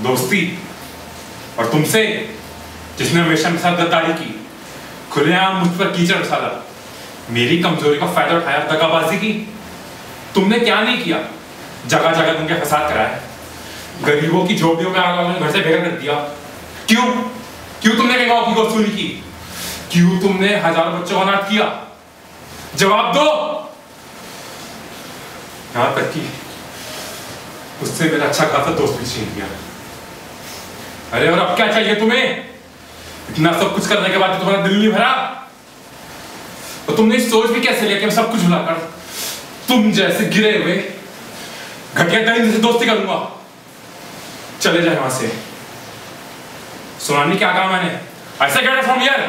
दोस्ती और तुमसे जिसने हमेशा मेरे साथ गद्दारी की खुलेआम मुझ पर कीचड़ उछाला मेरी कमज़ोरी का फ़ायदा उठाया, दगाबाजी की। तुमने क्या नहीं किया? जगह जगह तुमके फसाद कराए गरीबों की झोपड़ियों में लगाने घर से बेघर कर दिया। क्यों? क्यों तुमने कहीं की वसूली की? क्यों तुमने हज़ारों बच्चों का अनाथ किया? जवाब दो। यहाँ तक कि उससे मेरा अच्छा खासा दोस्त भी छीन लिया। अरे और अब क्या चाहिए तुम्हें? इतना सब कुछ करने के बाद तुम्हारा दिल नहीं भरा। और तुमने सोच भी कैसे लिया कि मैं सब कुछ भुलाकर तुम जैसे गिरे हुए घटिया दरिंद से दोस्ती करूँगा? चले जाए वहाँ से। सुनानी क्या कहा मैंने? ऐसे गेट फ्रॉम हियर